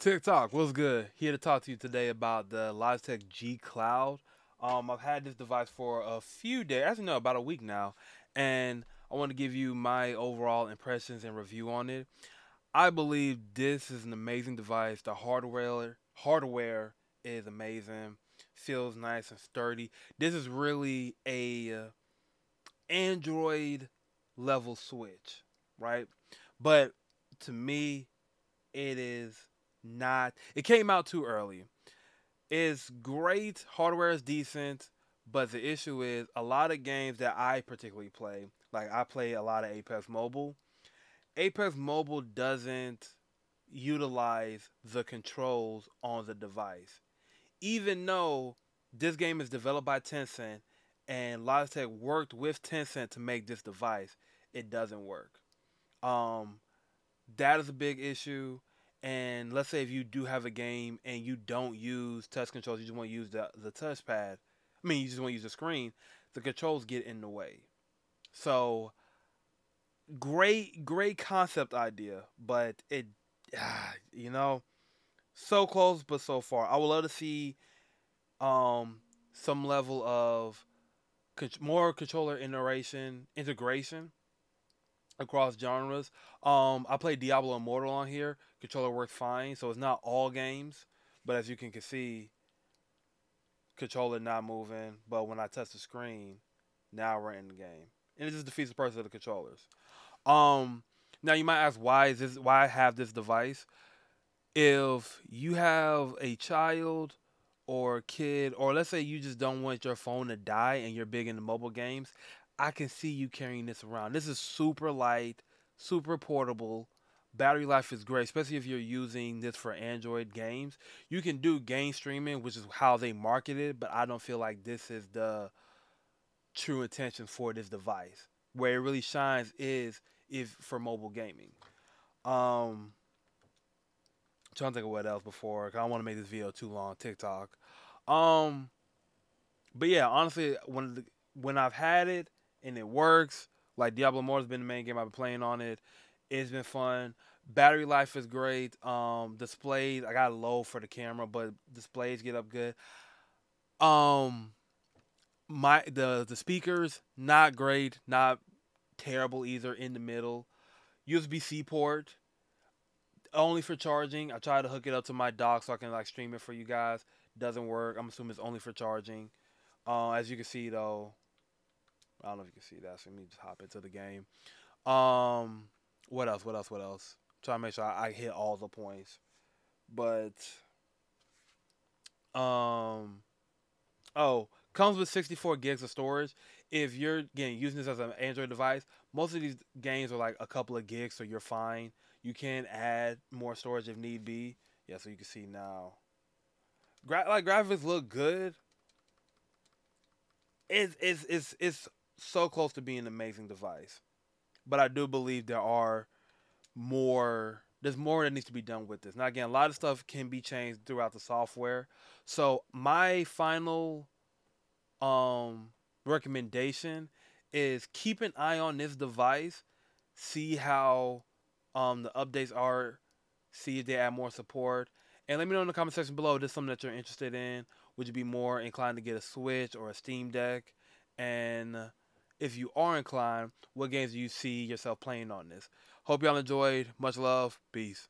TikTok, what's good? Here to talk to you today about the Logitech G Cloud. Um, I've had this device for a few days, actually no, about a week now, and I want to give you my overall impressions and review on it. I believe this is an amazing device. The hardware hardware is amazing, feels nice and sturdy. This is really a uh, Android level switch, right? But to me, it is not. It came out too early. It's great. Hardware is decent, but the issue is a lot of games that I particularly play. Like I play a lot of Apex Mobile. Apex Mobile doesn't utilize the controls on the device, even though this game is developed by Tencent and Logitech worked with Tencent to make this device. It doesn't work. Um, that is a big issue. And let's say if you do have a game and you don't use touch controls, you just want to use the the touchpad. I mean, you just want to use the screen. The controls get in the way. So great, great concept idea, but it, ah, you know, so close but so far. I would love to see um some level of more controller integration integration across genres. Um, I play Diablo Immortal on here. Controller works fine, so it's not all games, but as you can see, controller not moving. But when I touch the screen, now we're in the game, and it just defeats the purpose of the controllers. Um, now you might ask, why is this? Why I have this device? If you have a child or kid, or let's say you just don't want your phone to die and you're big into mobile games, I can see you carrying this around. This is super light, super portable. Battery life is great, especially if you're using this for Android games. You can do game streaming, which is how they market it, but I don't feel like this is the true intention for this device. Where it really shines is if for mobile gaming. Um, I'm trying to think of what else before. I don't want to make this video too long. TikTok. Um, but yeah, honestly, when the, when I've had it, and it works. Like Diablo Immortal has been the main game I've been playing on it. It's been fun. Battery life is great. Um, displays I got low for the camera, but displays get up good. Um, my the the speakers not great, not terrible either. In the middle, USB C port only for charging. I tried to hook it up to my dock so I can like stream it for you guys. Doesn't work. I'm assuming it's only for charging. Uh, as you can see though, I don't know if you can see that. So let me just hop into the game. Um, what else? What else? What else? Try to make sure I, I hit all the points. But um, oh, comes with 64 gigs of storage. If you're again using this as an Android device, most of these games are like a couple of gigs, so you're fine. You can add more storage if need be. Yeah, so you can see now. Gra- like graphics look good. It's it's it's it's so close to being an amazing device. But I do believe there are more there's more that needs to be done with this. Now again, a lot of stuff can be changed throughout the software. So my final um recommendation is keep an eye on this device, see how um the updates are, see if they add more support. And let me know in the comment section below if this is something that you're interested in. Would you be more inclined to get a Switch or a Steam Deck? And if you are inclined, what games do you see yourself playing on this? Hope y'all enjoyed. Much love. Peace.